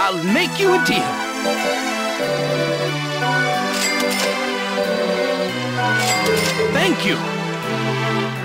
I'll make you a deal. Thank you.